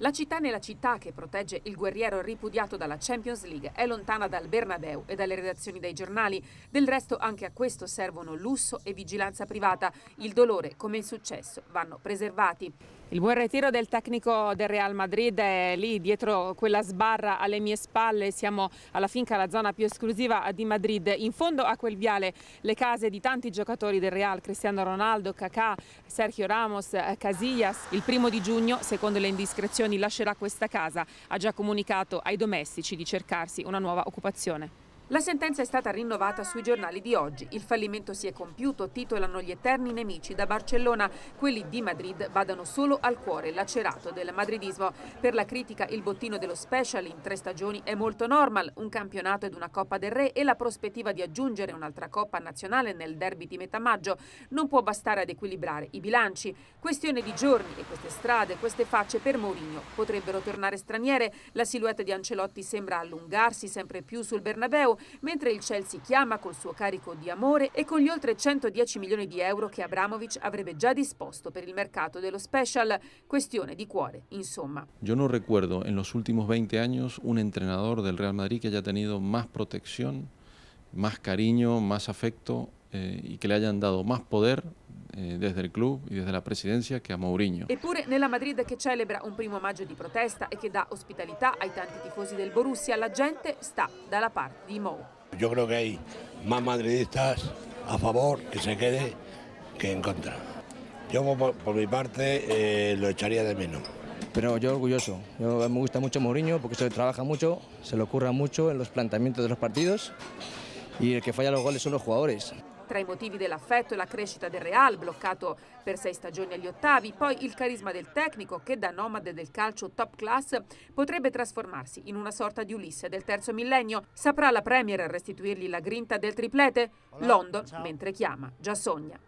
La città nella città che protegge il guerriero ripudiato dalla Champions League è lontana dal Bernabeu e dalle redazioni dei giornali. Del resto anche a questo servono lusso e vigilanza privata. Il dolore come il successo vanno preservati. Il buon ritiro del tecnico del Real Madrid è lì dietro quella sbarra alle mie spalle, siamo alla finca, la zona più esclusiva di Madrid. In fondo a quel viale le case di tanti giocatori del Real, Cristiano Ronaldo, Kakà, Sergio Ramos, Casillas. Il primo di giugno, secondo le indiscrezioni, lascerà questa casa. Ha già comunicato ai domestici di cercarsi una nuova occupazione. La sentenza è stata rinnovata sui giornali di oggi. Il fallimento si è compiuto, titolano gli eterni nemici da Barcellona. Quelli di Madrid vadano solo al cuore lacerato del madridismo. Per la critica il bottino dello special in tre stagioni è molto normal, un campionato ed una Coppa del Re e la prospettiva di aggiungere un'altra Coppa nazionale nel derby di metà maggio non può bastare ad equilibrare i bilanci. Questione di giorni e queste strade, queste facce per Mourinho potrebbero tornare straniere. La silhouette di Ancelotti sembra allungarsi sempre più sul Bernabeu mentre il Chelsea chiama col suo carico di amore e con gli oltre 110 milioni di euro che Abramovic avrebbe già disposto per il mercato dello special. Questione di cuore, insomma. Yo no recuerdo en los últimos 20 años un entrenador del Real Madrid que haya tenido más protección, más cariño, más afecto eh, que le hayan dado más poder eh, desde il club e desde la presidenza che a Mourinho. Eppure nella Madrid che celebra un primo maggio di protesta e che dà ospitalità ai tanti tifosi del Borussia, la gente sta dalla parte di Mou. Yo creo que hay más madridistas a favor que se quede que en contra. Yo por, por mi parte eh, lo echaría de menos. Pero yo orgulloso. Yo, me gusta mucho Mourinho porque se trabaja mucho, se le ocurra mucho en los planteamientos de los partidos y el que falla los goles son los jugadores. Tra i motivi dell'affetto e la crescita del Real, bloccato per sei stagioni agli ottavi, poi il carisma del tecnico che da nomade del calcio top class potrebbe trasformarsi in una sorta di Ulisse del terzo millennio. Saprà la Premier restituirgli la grinta del triplete? London, mentre chiama, già sogna.